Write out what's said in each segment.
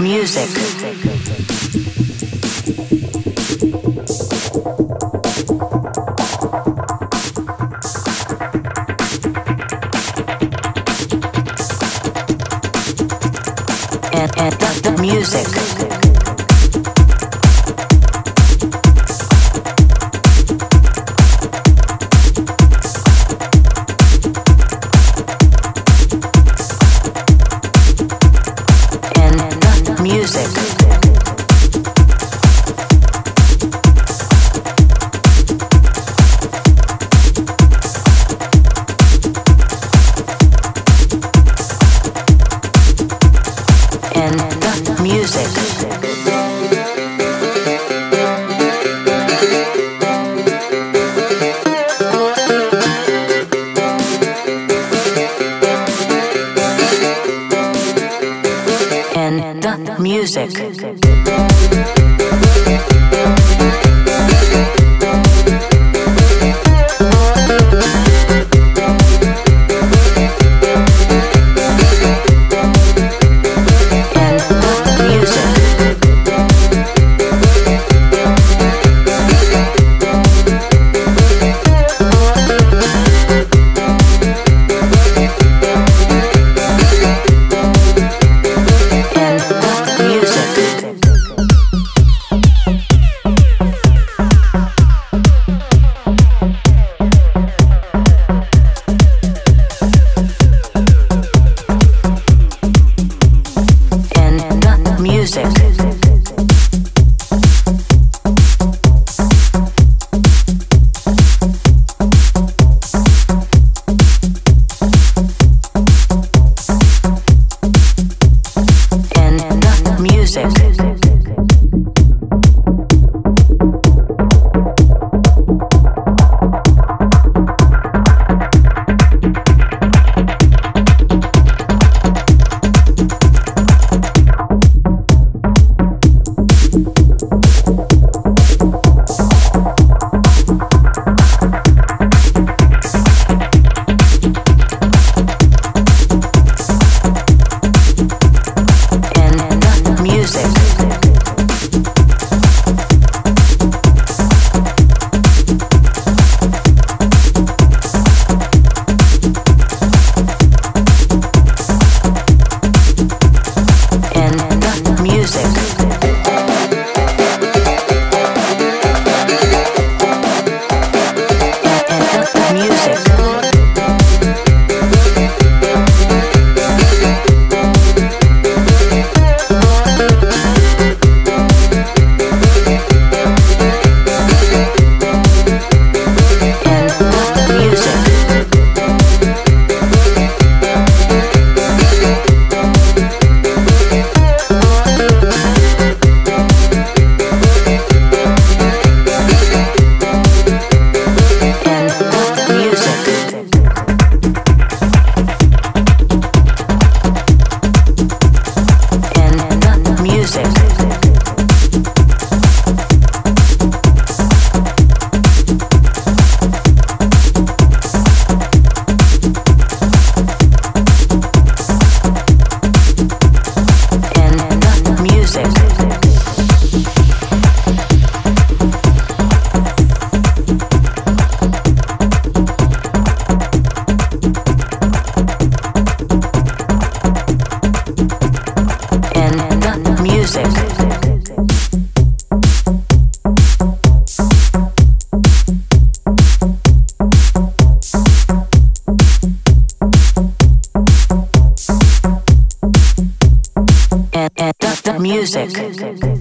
music. And, and the music. music. music. music. music.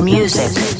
Music.